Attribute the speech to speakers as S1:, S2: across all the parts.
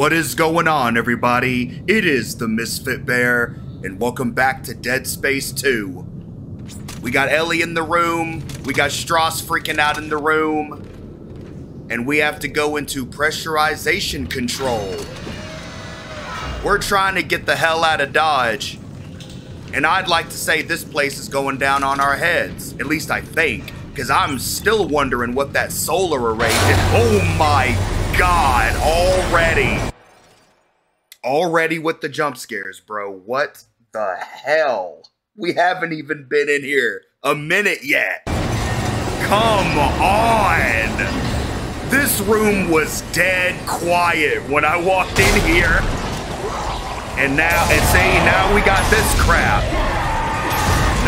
S1: What is going on, everybody? It is the Misfit Bear, and welcome back to Dead Space 2. We got Ellie in the room, we got Stross freaking out in the room, and we have to go into pressurization control. We're trying to get the hell out of Dodge, and I'd like to say this place is going down on our heads. At least I think, because I'm still wondering what that solar array did. Oh my god, already. Already with the jump scares, bro. What the hell? We haven't even been in here a minute yet. Come on. This room was dead quiet when I walked in here. And now, and see, now we got this crap.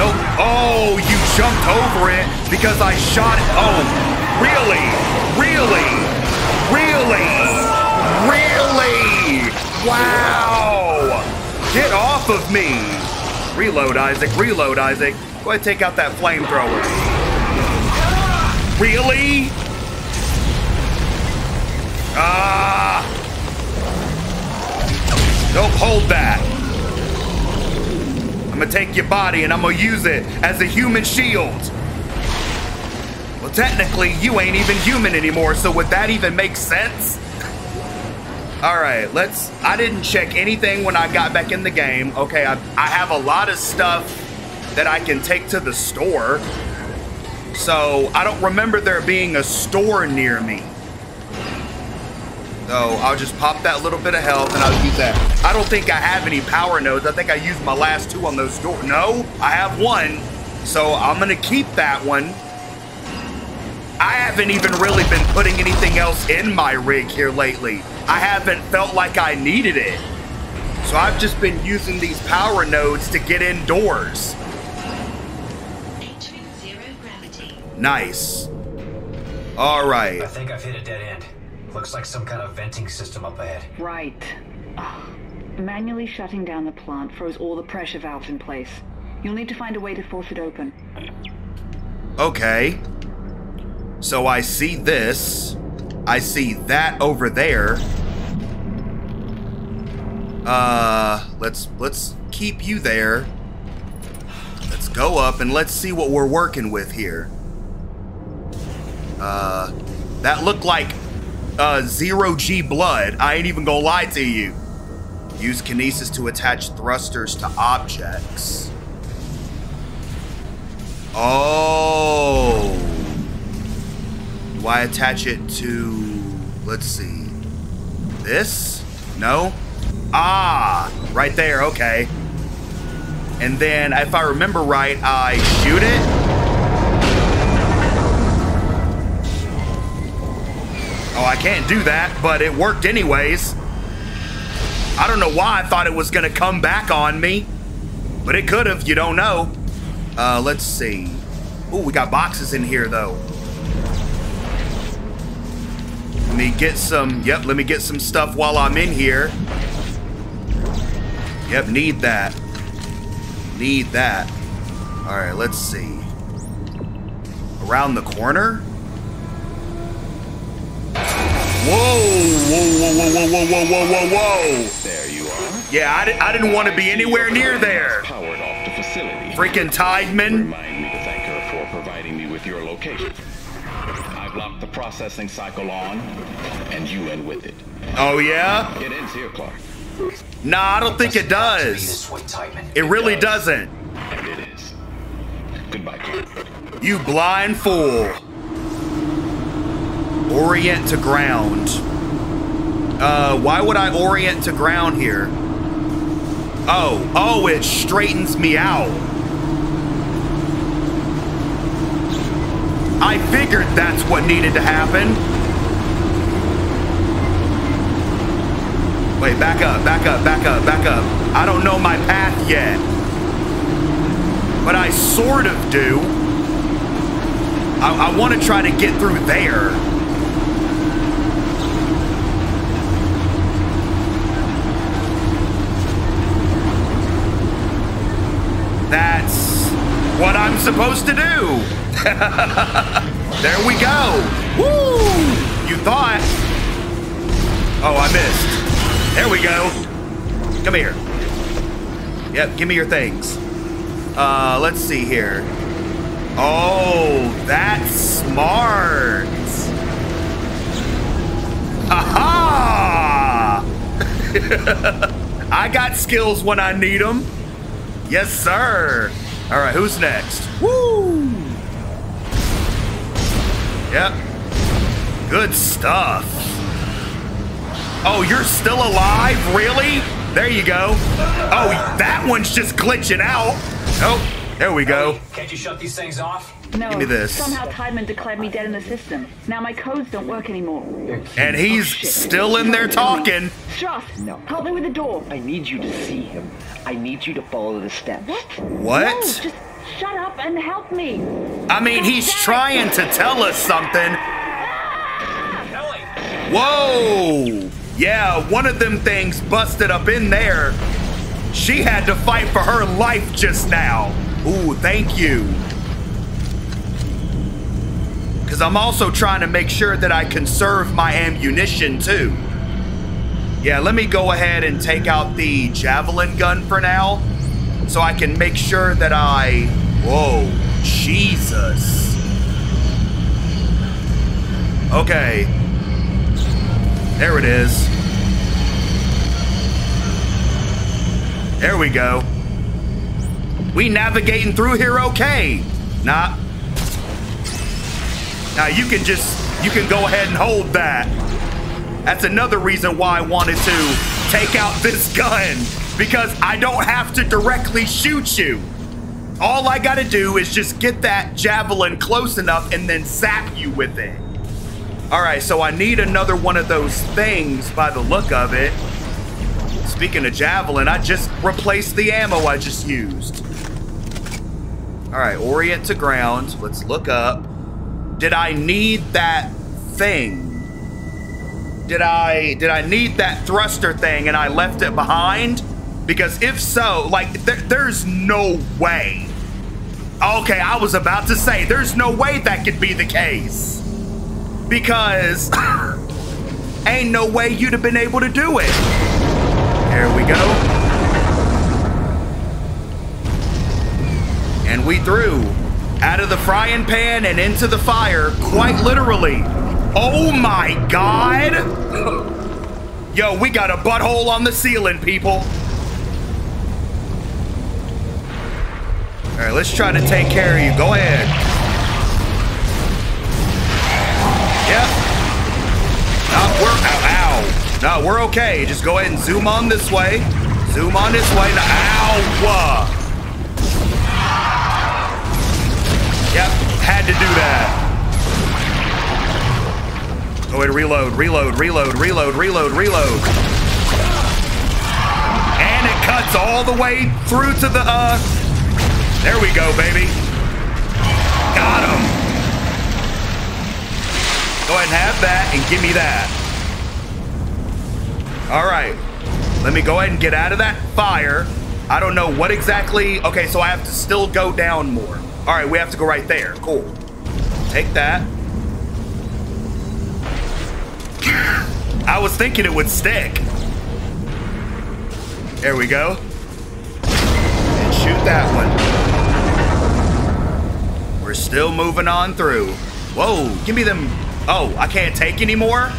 S1: Nope. Oh, you jumped over it because I shot it. Oh, really? Really? Really? Really? Wow! Get off of me! Reload, Isaac. Reload, Isaac. Go ahead take out that flamethrower. Really? Ah! Nope, hold that. I'm gonna take your body and I'm gonna use it as a human shield. Well, technically, you ain't even human anymore, so would that even make sense? All right, let's. I didn't check anything when I got back in the game. Okay, I, I have a lot of stuff that I can take to the store. So I don't remember there being a store near me. So I'll just pop that little bit of health and I'll use that. I don't think I have any power nodes. I think I used my last two on those doors. No, I have one. So I'm gonna keep that one. I haven't even really been putting anything else in my rig here lately. I haven't felt like I needed it. So I've just been using these power nodes to get indoors. Nice. All right.
S2: I think I've hit a dead end. Looks like some kind of venting system up ahead.
S3: Right. Ugh. Manually shutting down the plant froze all the pressure valves in place. You'll need to find a way to force it open.
S1: Okay. So I see this. I see that over there. Uh, let's let's keep you there. Let's go up and let's see what we're working with here. Uh, that looked like uh, zero G blood. I ain't even gonna lie to you. Use kinesis to attach thrusters to objects. Oh. Do I attach it to, let's see, this? No? Ah, right there, okay. And then, if I remember right, I shoot it. Oh, I can't do that, but it worked anyways. I don't know why I thought it was gonna come back on me, but it could have, you don't know. Uh, let's see. Oh, we got boxes in here though. Let me get some, yep, let me get some stuff while I'm in here. Yep, need that. Need that. All right, let's see. Around the corner? Whoa, whoa, whoa, whoa, whoa, whoa, whoa, whoa, whoa, whoa.
S4: There you are.
S1: Yeah, I, di I didn't want to be anywhere near there.
S4: Powered off the facility.
S1: Freaking Tiedemann.
S4: Remind me to thank her for providing me with your location. I've locked the processing cycle on, and you in with it.
S1: Oh, yeah?
S4: It ends here, Clarke.
S1: Nah, I don't think it does.
S2: this way, Tiedemann.
S1: It really
S4: does.
S1: doesn't.
S4: And it is. Goodbye, Clarke.
S1: You blind fool. Orient to ground. Uh, why would I orient to ground here? Oh, oh, it straightens me out. I figured that's what needed to happen. Wait, back up, back up, back up, back up. I don't know my path yet. But I sort of do. I, I want to try to get through there. That's what I'm supposed to do. there we go. Woo! You thought. Oh, I missed. There we go. Come here. Yep, give me your things. Uh, let's see here. Oh, that's smart. Aha! I got skills when I need them. Yes, sir. All right, who's next? Woo! Yep. Good stuff. Oh, you're still alive? Really? There you go. Oh, that one's just glitching out. Oh, there we go.
S2: Can't you shut these things off?
S3: No.
S1: Give me this.
S3: Somehow Tiedemann declared me dead in the system. Now my codes don't work anymore.
S1: And he's
S3: Oh,
S1: still in there talking.
S3: Stross,
S5: No.
S3: help me with the door.
S5: I need you to see him. I need you to follow the steps.
S3: What?
S1: What?
S3: No, just shut up and help me.
S1: I mean, he's trying to tell us something. Whoa! Yeah, one of them things busted up in there. She had to fight for her life just now. Ooh, thank you. Because I'm also trying to make sure that I conserve my ammunition too. Yeah, let me go ahead and take out the javelin gun for now so I can make sure that I. Whoa, Jesus. Okay. There it is. There we go. We navigating through here okay. Nah. Now you can just, you can go ahead and hold that. That's another reason why I wanted to take out this gun. Because I don't have to directly shoot you. All I gotta do is just get that javelin close enough and then zap you with it. Alright, so I need another one of those things by the look of it. Speaking of javelin, I just replaced the ammo I just used. Alright, orient to ground. Let's look up. Did I need that thing? Did I did I need that thruster thing and I left it behind? Because if so, like there, there's no way. Okay, I was about to say there's no way that could be the case. Because ain't no way you'd have been able to do it. There we go. And we threw out of the frying pan and into the fire, quite literally. Oh my god! Yo, we got a butthole on the ceiling, people. All right, let's try to take care of you. Go ahead. Yep. No, we're ow, ow. No, we're okay. Just go ahead and zoom on this way. Zoom on this way. No, ow. Had to do that. Go ahead, reload, reload, reload, reload, reload, reload. And it cuts all the way through to the, uh, there we go, baby. Got him. Go ahead and have that and give me that. All right. Let me go ahead and get out of that fire. I don't know what exactly. Okay, so I have to still go down more. All right, we have to go right there. Cool. Take that. I was thinking it would stick. There we go. And shoot that one. We're still moving on through. Whoa, give me them. Oh, I can't take anymore?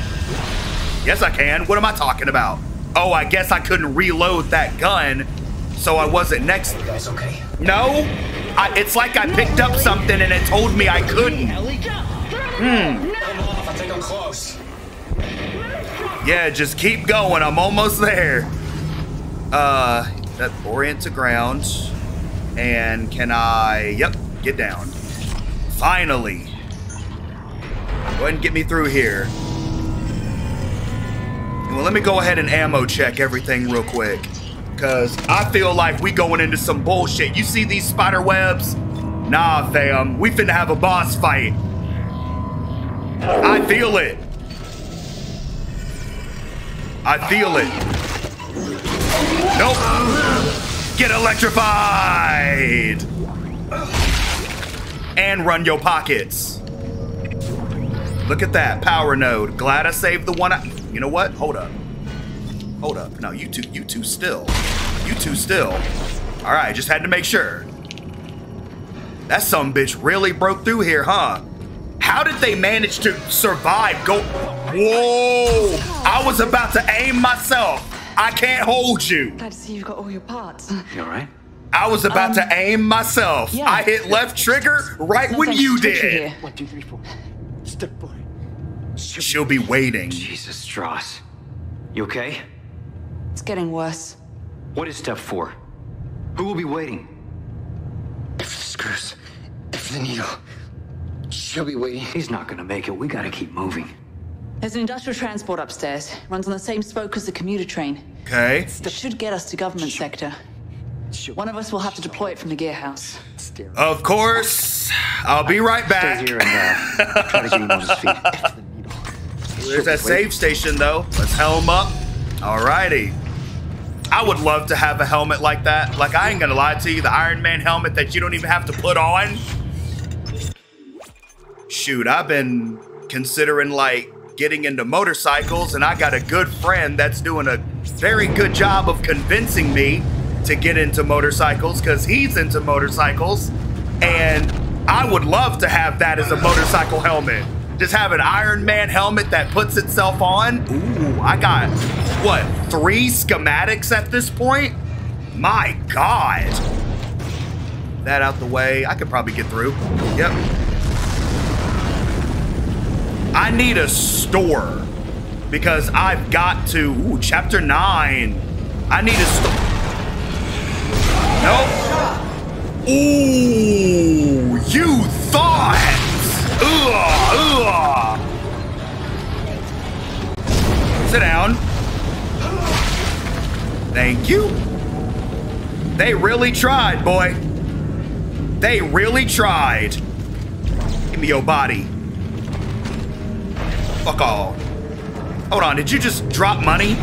S1: Yes, I can. What am I talking about? Oh, I guess I couldn't reload that gun, so I wasn't next.
S2: Guys okay?
S1: No, I, it's like I picked up something and it told me I couldn't.
S2: Close.
S1: Yeah, just keep going. I'm almost there. Uh, that orient to ground. And can I? Yep, get down. Finally. Go ahead and get me through here. Well, let me go ahead and ammo check everything real quick. Cause I feel like we going into some bullshit. You see these spider webs? Nah, fam. We finna have a boss fight. I feel it. I feel it. Nope. Get electrified. And run your pockets. Look at that power node. Glad I saved the one. I, you know what? Hold up. Hold up. No, you two, you two still. You two still. All right, just had to make sure. That some bitch really broke through here, huh? How did they manage to survive? Go. Whoa! I was about to aim myself. I can't hold you.
S6: Glad to see you've got all your parts.
S2: You alright?
S1: I was about to um, aim myself.
S6: yeah.
S1: I hit left trigger right
S6: Sounds
S1: when
S6: like
S1: you
S6: Twitchy
S1: did.
S6: here.
S7: One, two, three, four. Step boy.
S1: She'll be waiting.
S2: Jesus, Stross. You okay?
S6: It's getting worse.
S2: What is step four? Who will be waiting?
S7: If the screws, if the needle, she'll be waiting.
S2: He's not gonna make it. We gotta keep moving.
S6: There's an industrial transport upstairs. Runs on the same spoke as the commuter train.
S1: Okay.
S6: It should get us to government sector.
S7: She'll
S6: One of us will have to deploy it from the gear house.
S1: Of course. I'll be right
S2: Stay
S1: back.
S2: here and uh, try to get him on his feet.
S7: If.
S1: There's that save station though. Let's helm up. Alrighty. I would love to have a helmet like that. Like I ain't gonna lie to you, the Iron Man helmet that you don't even have to put on. Shoot, I've been considering like getting into motorcycles, and I got a good friend that's doing a very good job of convincing me to get into motorcycles because he's into motorcycles, and I would love to have that as a motorcycle helmet. Just have an Iron Man helmet that puts itself on. Ooh, I got what three schematics at this point? My God. That out the way. I could probably get through. Yep. I need a store because I've got to. Ooh, chapter nine. I need a store. Nope. Ooh, you thought. Sit down. Thank you. They really tried, boy. They really tried. Give me your body. Fuck all. Hold on, did you just drop money?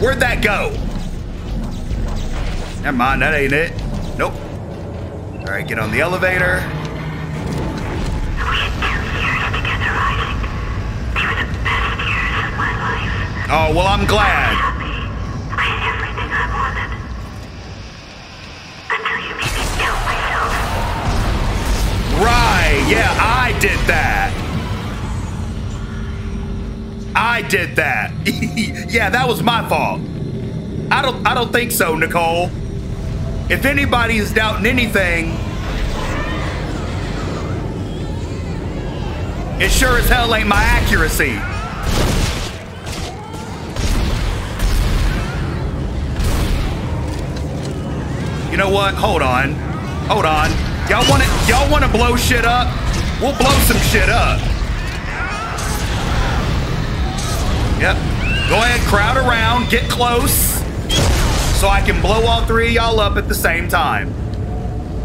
S1: Where'd that go? Never mind, that ain't it. Nope. All right, get on the elevator. Oh, well, I'm glad. Right, yeah, I did that. I did that. yeah, that was my fault. I don't I don't think so, Nicole. If anybody is doubting anything, it sure as hell ain't my accuracy. You know what? Hold on. Hold on. Y'all want to y'all want to blow shit up? We'll blow some shit up. Yep. Go ahead, crowd around, get close, so I can blow all three of y'all up at the same time.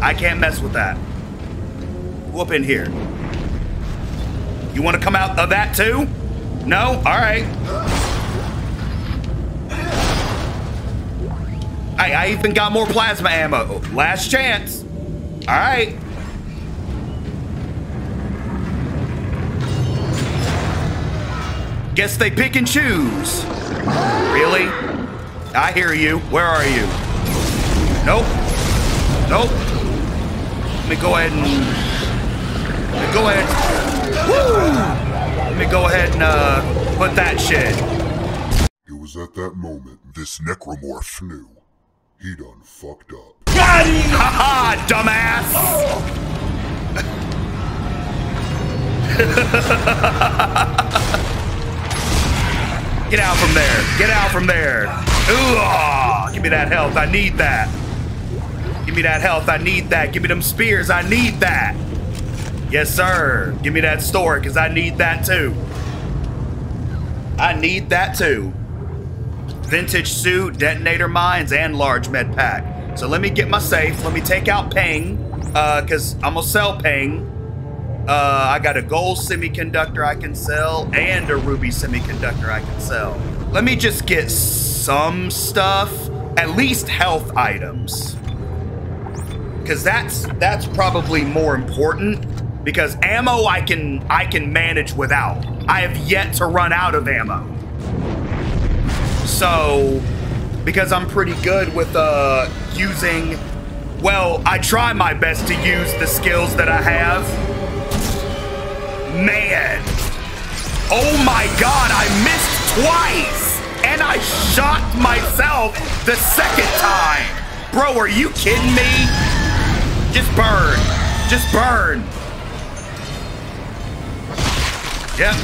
S1: I can't mess with that. Whoop in here. You want to come out of that too? No? All right. I, I even got more plasma ammo. Last chance. All right. Guess they pick and choose. Really? I hear you. Where are you? Nope. Nope. Let me go ahead and. Let me go ahead. Woo! Let me go ahead and uh, put that shit.
S8: It was at that moment this necromorph knew. He done fucked up.
S1: Haha, dumbass! Get out from there. Get out from there. Ooh, give me that health. I need that. Give me that health. I need that. Give me them spears. I need that. Yes, sir. Give me that store because I need that too. I need that too. Vintage suit, detonator mines, and large med pack. So let me get my safe. Let me take out Peng, uh, cause I'm gonna sell Peng. Uh, I got a gold semiconductor I can sell and a ruby semiconductor I can sell. Let me just get some stuff, at least health items, cause that's that's probably more important. Because ammo I can I can manage without. I have yet to run out of ammo. So because I'm pretty good with uh, using. Well, I try my best to use the skills that I have. Man. Oh my god, I missed twice! And I shot myself the second time! Bro, are you kidding me? Just burn. Just burn. Yep.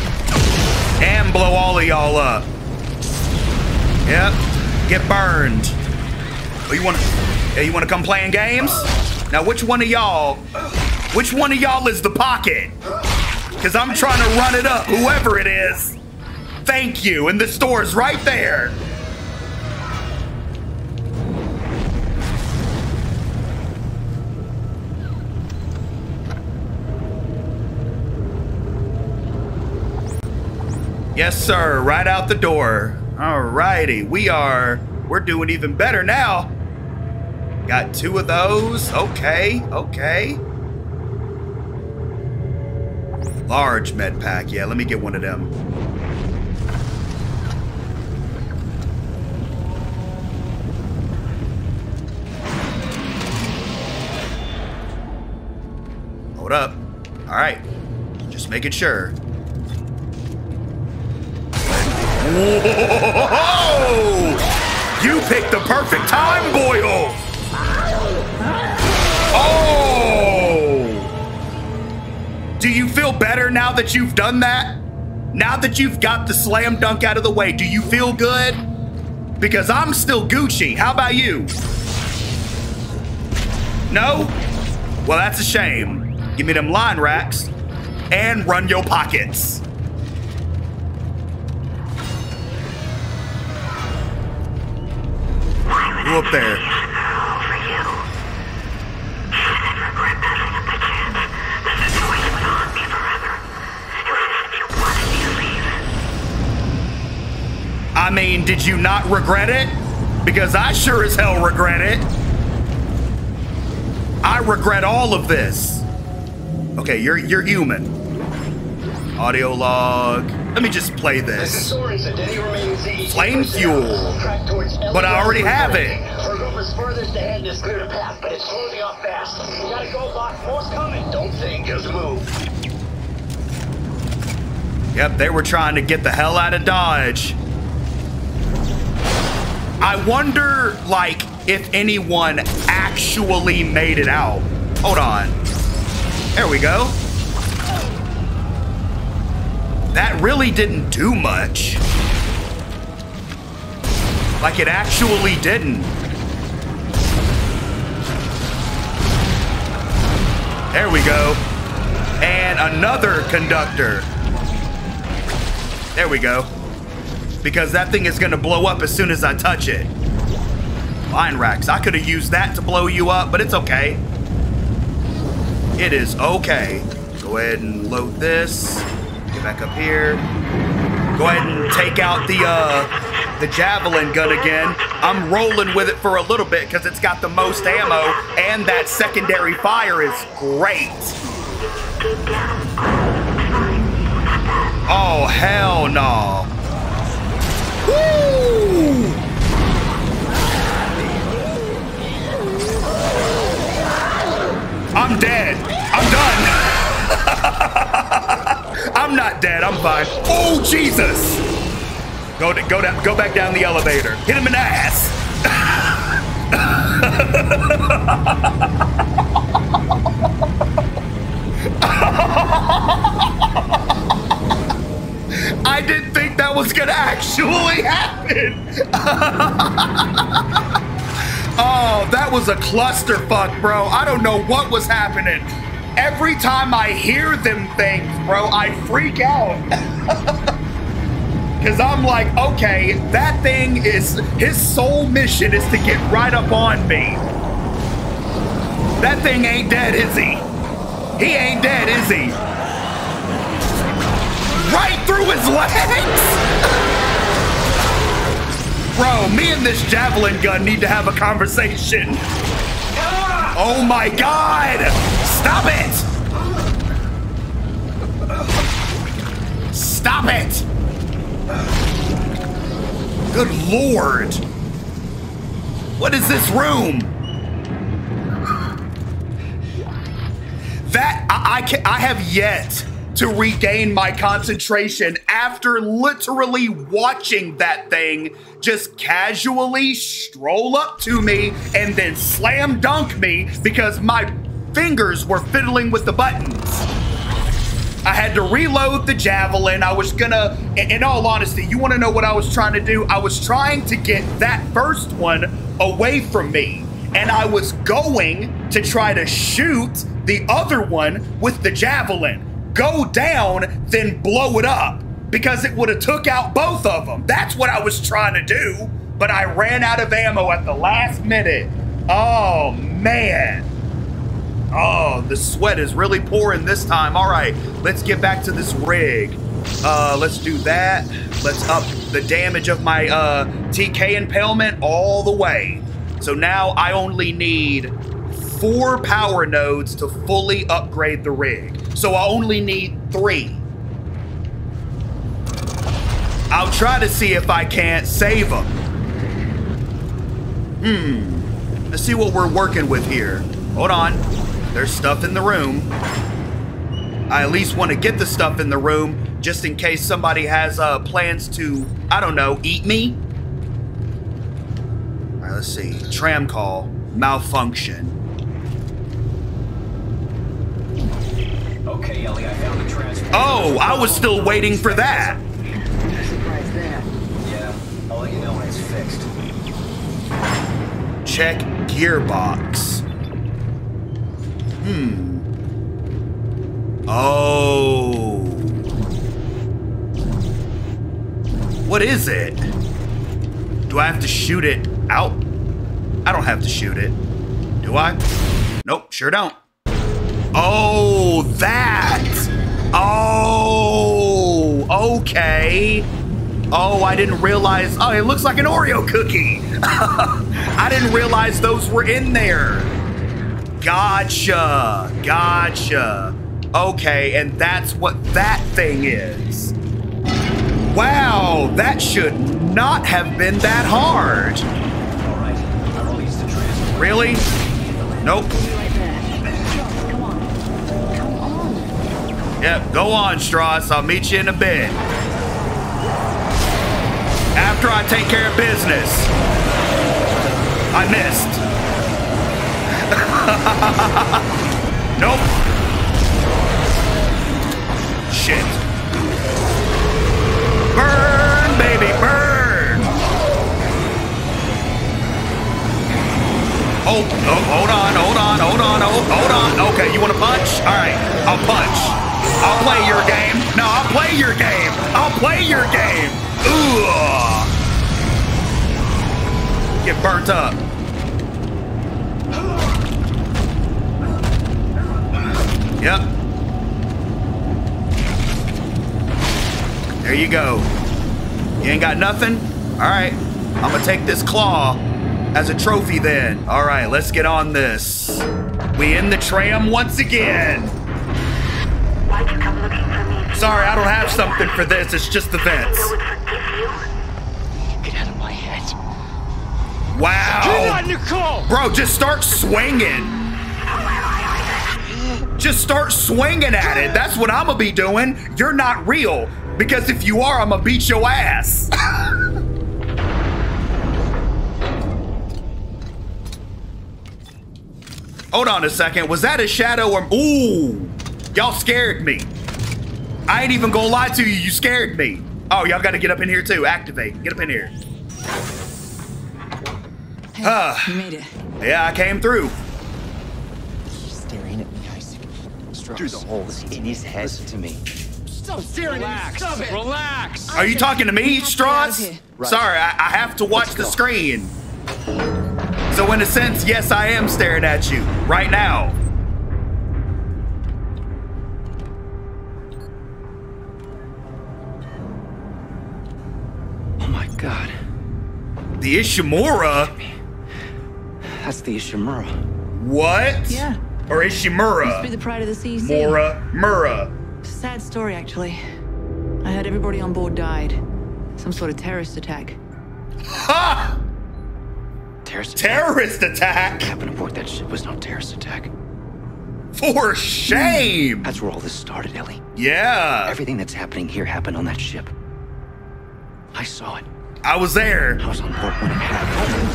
S1: And blow all of y'all up. Yep. Get burned. Oh, you wanna yeah, you wanna come playing games? Now which one of y'all which one of y'all is the pocket? Cause I'm trying to run it up, whoever it is. Thank you, and the store's right there. Yes, sir. Right out the door. Alrighty. We are... We're doing even better now. Got two of those. Okay. Okay. Large med pack. Yeah, let me get one of them. Hold up. Alright. Just making sure. You picked the perfect time, Boyle! Oh! Do you feel better now that you've done that? Now that you've got the slam dunk out of the way, do you feel good? Because I'm still Gucci. How about you? No? Well, that's a shame. Give me them line racks and run your pockets. Who up there? I mean, did you not regret it? Because I sure as hell regret it. I regret all of this. Okay, you're you're human. Audio log. Let me just play this. Flame fuel. But I already have it.
S9: Furthest ahead is clear to path, but it's closing off fast. We gotta go, Doc. More's coming. Don't think, just move.
S1: Yep, they were trying to get the hell out of Dodge. I wonder, like, if anyone actually made it out. Hold on. There we go. That really didn't do much. Like, it actually didn't. There we go. And another conductor. There we go. Because that thing is gonna blow up as soon as I touch it. Line racks. I could have used that to blow you up, but it's okay. It is okay. Go ahead and load this. Get back up here. Go ahead and take out the uh the javelin gun again. I'm rolling with it for a little bit because it's got the most ammo and that secondary fire is great. Oh hell no. Woo! I'm dead. I'm done. I'm not dead. I'm fine. Oh Jesus! Go to, go down. Go back down the elevator. Hit him in the ass. I didn't think that was gonna actually happen. oh, that was a clusterfuck, bro. I don't know what was happening. Every time I hear them things, bro, I freak out. Cause I'm like, okay, that thing is his sole mission is to get right up on me. That thing ain't dead, is he? He ain't dead, is he? right through his legs! Bro, me and this javelin gun need to have a conversation. Oh my god! Stop it! Stop it! Good lord! What is this room? That I I, can, I have yet to regain my concentration after literally watching that thing just casually stroll up to me and then slam dunk me because my fingers were fiddling with the buttons. I had to reload the javelin. I was gonna, in all honesty, you wanna know what I was trying to do? I was trying to get that first one away from me. And I was going to try to shoot the other one with the javelin. Go down, then blow it up. Because it would have took out both of them. That's what I was trying to do. But I ran out of ammo at the last minute. Oh, man. Oh, the sweat is really pouring this time. All right, let's get back to this rig. Uh, let's do that. Let's up the damage of my uh, TK impalement all the way. So now I only need four power nodes to fully upgrade the rig. So I only need three. I'll try to see if I can't save them. Hmm. Let's see what we're working with here. Hold on. There's stuff in the room. I at least want to get the stuff in the room just in case somebody has uh, plans to, I don't know, eat me. All right, let's see. Tram call. Malfunction.
S2: Okay, Ellie, I found the transport.
S1: Oh, I was still waiting for that.
S3: No surprise there.
S2: Yeah, I'll let you know when it's fixed.
S1: Check gearbox. Hmm. Oh. What is it? Do I have to shoot it out? I don't have to shoot it. Do I? Nope, sure don't. Oh, that. Oh, okay. Oh, I didn't realize. Oh, it looks like an Oreo cookie. I didn't realize those were in there. Gotcha. Gotcha. Okay, and that's what that thing is. Wow, that should not have been that hard. Really? Nope. Yep, go on, Stross. I'll meet you in a bit. After I take care of business. I missed. nope. Shit. Burn, baby, burn. Oh, oh, hold on, hold on, hold on, hold, hold on. Okay, you want to punch? All right, I'll punch. I'll play your game. No, I'll play your game. I'll play your game. Ooh. Get burnt up. Yep. There you go. You ain't got nothing? All right. I'm going to take this claw as a trophy then. All right, let's get on this. We in the tram once again.
S10: Why'd you come looking for me?
S1: Sorry, I don't have something for this. It's just the vents.
S10: I would forgive you.
S7: Get out of my head.
S1: Wow.
S7: Nicole!
S1: Bro, just start swinging. Just start swinging at it. That's what I'm gonna be doing. You're not real. Because if you are, I'm gonna beat your ass. Hold on a second. Was that a shadow or. Ooh. Y'all scared me. I ain't even gonna lie to you. You scared me. Oh, y'all gotta get up in here too. Activate. Get up in here.
S6: Hey,
S1: Ah.
S6: you made it.
S1: Yeah, I came through.
S7: Through the holes in his head. Listen to me.
S2: Stop staring at me. Stop it. Relax.
S1: Are you talking to me,
S6: Stross?
S7: Right.
S1: Sorry, I, I have to watch the screen. So in a sense, yes, I am staring at you right now.
S7: Oh my god.
S1: The Ishimura?
S7: That's the Ishimura.
S1: What?
S6: Yeah.
S1: Or
S6: Used to be
S1: Ishimura?
S6: the pride of the CC.
S1: Mora? Mura.
S6: Sad story, actually. I heard everybody on board died. Some sort of terrorist attack.
S1: Ha!
S7: terrorist
S1: Terrorist attack?
S7: What happened aboard that ship was no terrorist attack.
S1: For shame!
S7: That's where all this started, Ellie.
S1: Yeah.
S7: Everything that's happening here happened on that ship. I saw it.
S1: I was there.
S7: I was on board when it happened.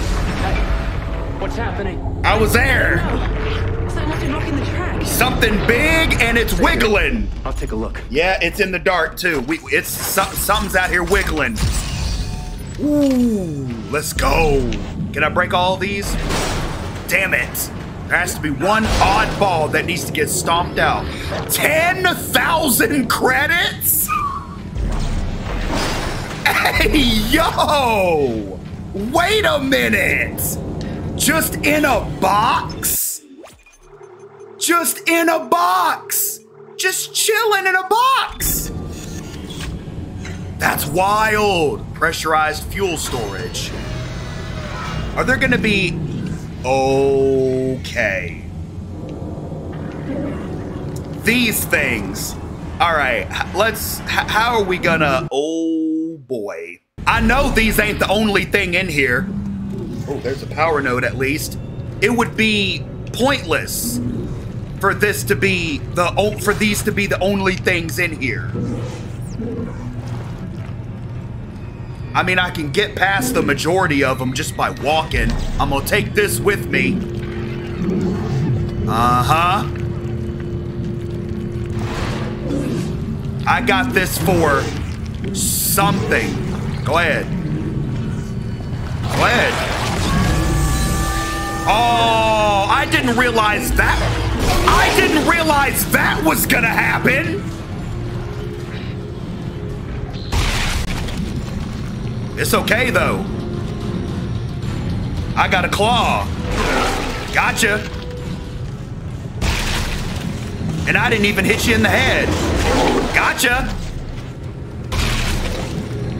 S5: What's happening?
S1: I was there.
S6: Something must be blocking the track.
S1: Something big and it's wiggling.
S7: I'll take a look.
S1: Yeah, it's in the dark too. We, it's some, something's out here wiggling. Ooh, let's go. Can I break all these? Damn it. There has to be one oddball that needs to get stomped out. 10,000 credits? Hey, yo! Wait a minute! Just in a box? Just in a box! Just chilling in a box! That's wild! Pressurized fuel storage. Are there gonna be. Okay. These things. Alright, let's. h- How are we gonna. Oh boy. I know these ain't the only thing in here. Oh, there's a power node at least. It would be pointless for this to be the for these to be the only things in here. I mean, I can get past the majority of them just by walking. I'm gonna take this with me. Uh huh. I got this for something. Go ahead. Go ahead. Oh, I didn't realize that. I didn't realize that was gonna happen. It's okay though. I got a claw. Gotcha. And I didn't even hit you in the head. Gotcha.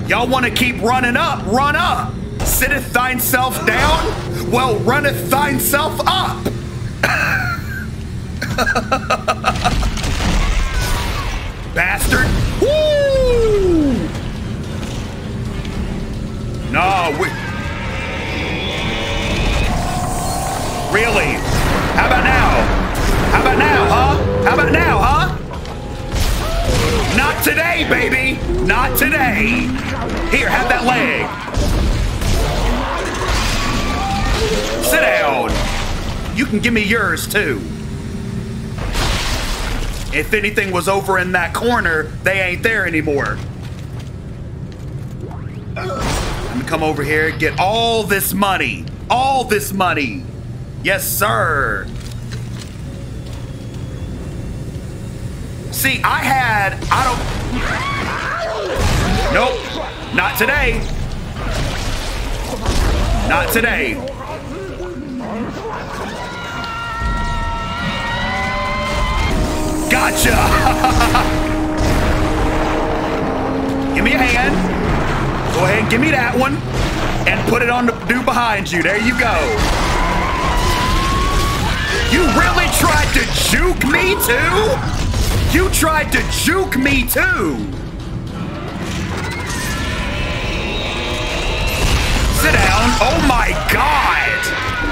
S1: Y'all want to keep running up? Run up. Sitteth thine self down? Well, runneth thine self up. Bastard. Woo! No, we. Really? How about now? How about now, huh? How about now, huh? Not today, baby! Not today! Here, have that leg. Sit down. You can give me yours, too. If anything was over in that corner, they ain't there anymore. Let me come over here, get all this money. All this money. Yes, sir. See, I had, I don't. Nope, not today. Not today. Gotcha. give me a hand. Go ahead and give me that one. And put it on the dude behind you. There you go. You really tried to juke me too? You tried to juke me too. Sit down. Oh my god.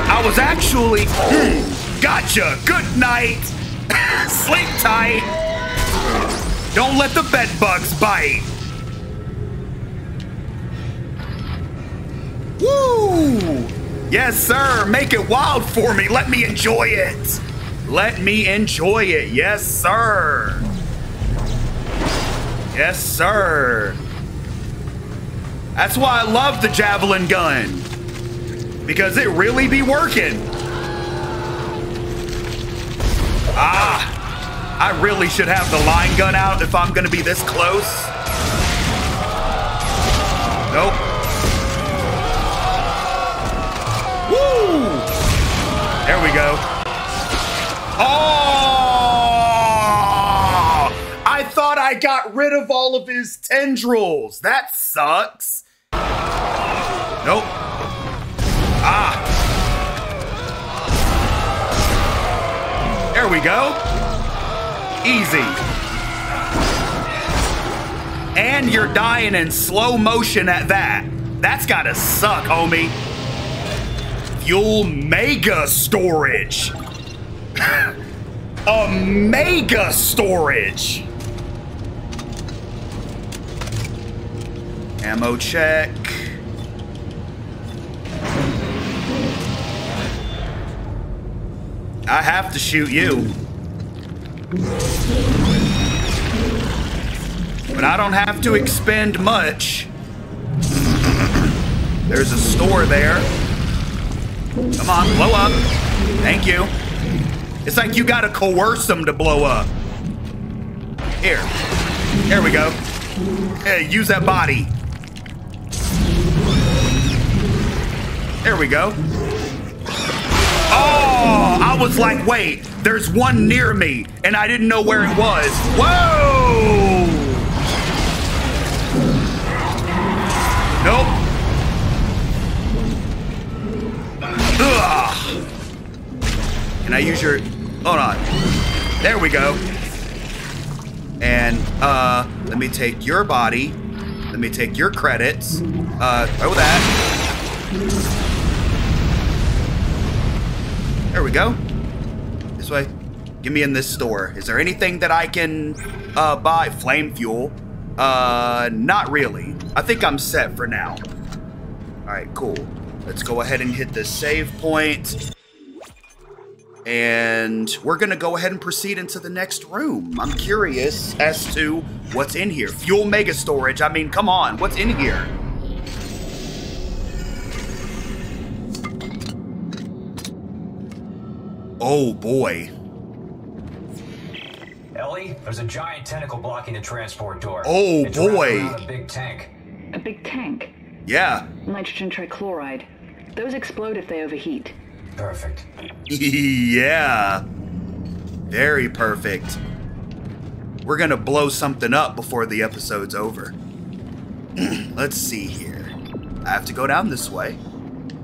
S1: I was actually. Hmm, gotcha. Good night. Sleep tight. Don't let the bed bugs bite. Woo! Yes, sir. Make it wild for me. Let me enjoy it. Let me enjoy it. Yes, sir. Yes, sir. That's why I love the javelin gun. Because it really be working. Ah. I really should have the line gun out if I'm gonna be this close. Nope. Woo! There we go. Oh! I thought I got rid of all of his tendrils. That sucks. Nope. There we go. Easy. And you're dying in slow motion at that. That's gotta suck, homie. Fuel mega storage. A mega storage. Ammo check. I have to shoot you. But I don't have to expend much. There's a store there. Come on, blow up. Thank you. It's like you gotta coerce them to blow up. Here. There we go. Hey, use that body. There we go. Oh, I was like, wait, there's one near me, and I didn't know where it was. Whoa! Nope. Ugh. Can I use your... Hold on. There we go. And, uh, let me take your body. Let me take your credits. Uh, throw that. There we go. This way. Give me in this store. Is there anything that I can, uh, buy? Flame fuel. Uh, not really. I think I'm set for now. All right, cool. Let's go ahead and hit the save point. And we're going to go ahead and proceed into the next room. I'm curious as to what's in here. Fuel mega storage. I mean, come on. What's in here? Oh, boy.
S2: Ellie, there's a giant tentacle blocking the transport door.
S1: Oh,
S2: It's
S1: boy.
S2: A big tank.
S3: A big tank.
S1: Yeah.
S3: Nitrogen trichloride. Those explode if they overheat.
S2: Perfect.
S1: yeah. Very perfect. We're gonna blow something up before the episode's over. Let's see here. I have to go down this way.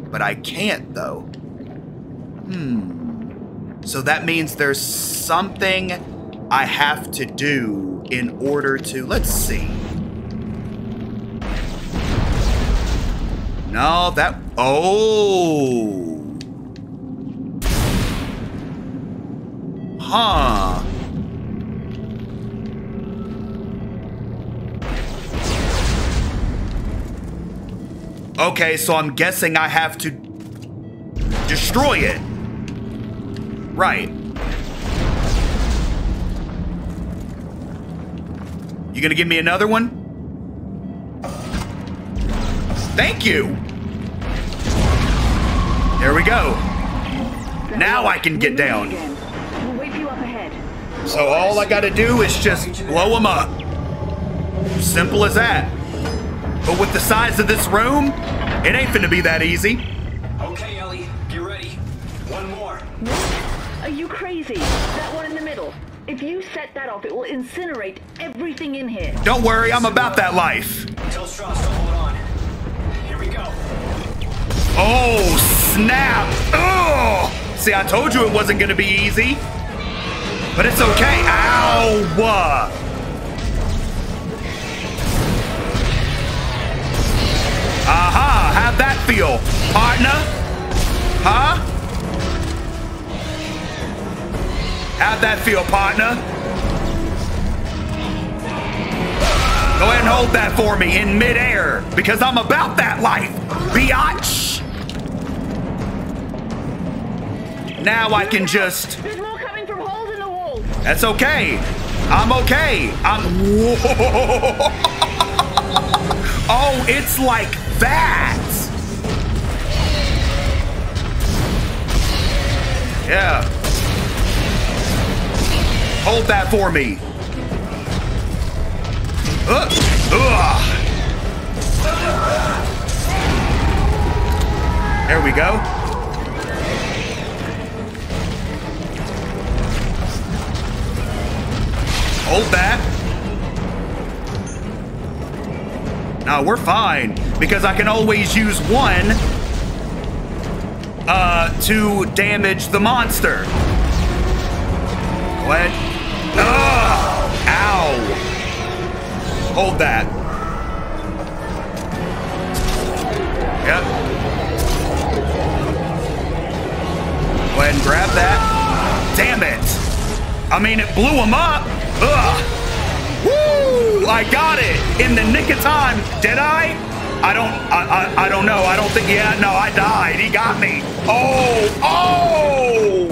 S1: But I can't, though. Hmm. So that means there's something I have to do in order to. Let's see. No, that. Oh. Huh. Okay, so I'm guessing I have to destroy it. Right. You gonna give me another one? Thank you. There we go. Now I can get down. So all I gotta do is just blow them up. Simple as that. But with the size of this room, it ain't finna be that easy.
S2: Okay,
S3: you crazy? That one in the middle. If you set that off, it will incinerate everything in here.
S1: Don't worry, I'm about that life.
S2: Tell Stross to hold on. Here we go.
S1: Oh, snap. Oh! See, I told you it wasn't gonna be easy. But it's okay. Ow! Aha! How'd that feel, partner? Huh? How'd that feel, partner? Go ahead and hold that for me in midair, because I'm about that life, biatch! Now I can just...
S3: There's more coming from holes in the walls.
S1: That's okay. I'm okay. I'm... oh, it's like that. Hold that for me. Uh, ugh. There we go. Hold that. No, we're fine because I can always use one uh, to damage the monster. Go ahead. Ugh! Ow! Hold that. Yep. Go ahead and grab that. Damn it. I mean, it blew him up. Ugh. Woo! I got it in the nick of time. Did I? I don't. I, I. I don't know. I don't think. Yeah. No. I died. He got me. Oh. Oh.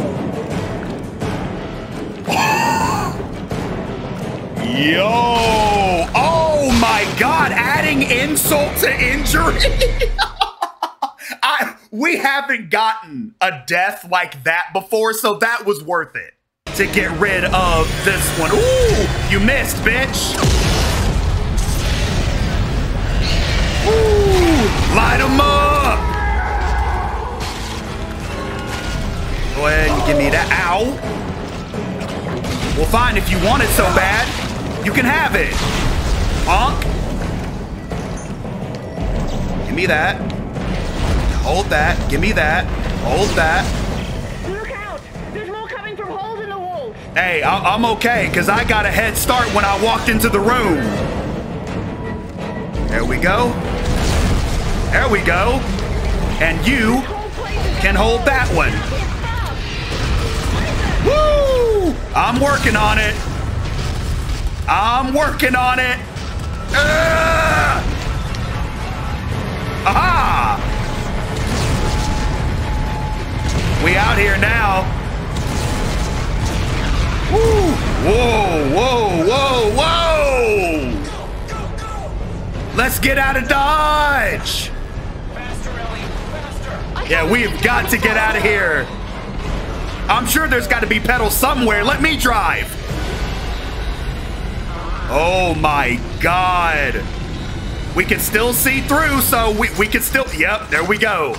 S1: Yo. Oh my God. Adding insult to injury. I. We haven't gotten a death like that before, so that was worth it to get rid of this one. Ooh, you missed, bitch. Ooh, light them up. Go ahead and give me that. Ow. Well, fine, if you want it so bad, you can have it. Honk. Give me that. Hold that. Give me that. Hold that.
S3: Look out! There's more coming from holes in the walls.
S1: Hey, I- am okay, because I got a head start when I walked into the room. There we go. There we go. And you can hold that one. Woo! I'm working on it. I'm working on it. Uh! Aha! We out here now. Woo! Whoa, whoa, whoa, whoa! Let's get out of Dodge! Yeah, we've got to get out of here. I'm sure there's got to be pedals somewhere. Let me drive. Oh my God. We can still see through, so we, we can still, yep, there we go.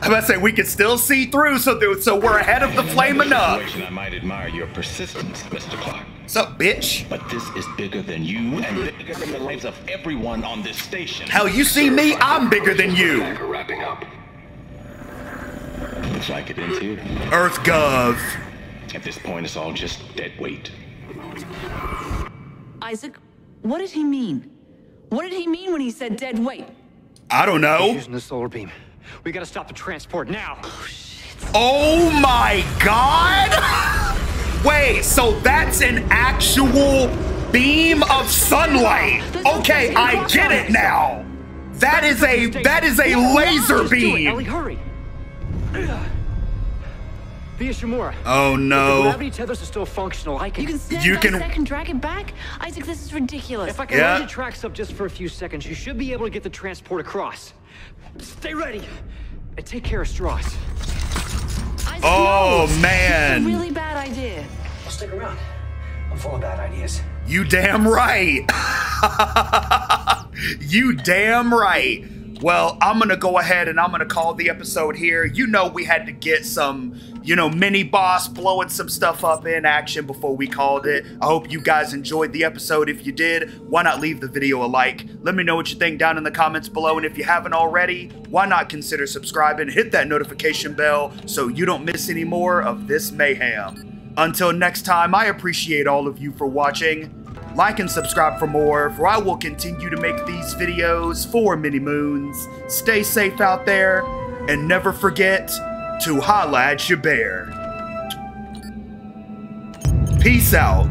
S1: I'm about to say we can still see through, so so we're ahead of the flame enough.
S4: I might admire your persistence, Mr. Clarke.
S1: What's up, bitch?
S4: But this is bigger than you and bigger than the lives of everyone on this station.
S1: Hell, you see me? I'm bigger than you.
S4: Wrapping up. Looks like it ends here.
S1: Earth Gov.
S4: At this point, it's all just dead weight.
S6: Isaac, what did he mean? What did he mean when he said dead weight?
S1: I don't know.
S11: He's using the solar beam. We gotta stop the transport now.
S1: Oh, oh my god! Wait, so that's an actual beam of sunlight. Okay, I get it now. That is a that is a laser beam.
S11: Ellie, hurry. Via Shimura.
S1: Oh no!
S11: The
S1: no.
S11: gravity tethers are still functional. I can.
S6: You can snap
S1: You
S6: that
S1: can-
S6: second drag it back? Isaac, this is ridiculous.
S11: If I can
S1: Yeah.
S11: line the tracks up just for a few seconds, you should be able to get the transport across. Stay ready and take care of Stross.
S6: Isaac,
S1: Oh,
S6: no. This
S1: man.
S6: is a really bad idea.
S2: I'll stick around. I'm full of bad ideas.
S1: You damn right. you damn right. Well, I'm going to go ahead and I'm going to call the episode here. You know, we had to get some, you know, mini boss blowing some stuff up in action before we called it. I hope you guys enjoyed the episode. If you did, why not leave the video a like? Let me know what you think down in the comments below. And if you haven't already, why not consider subscribing? Hit that notification bell so you don't miss any more of this mayhem. Until next time, I appreciate all of you for watching. Like and subscribe for more, for I will continue to make these videos for Mini Moons. Stay safe out there, and never forget to holla at your bear. Peace out.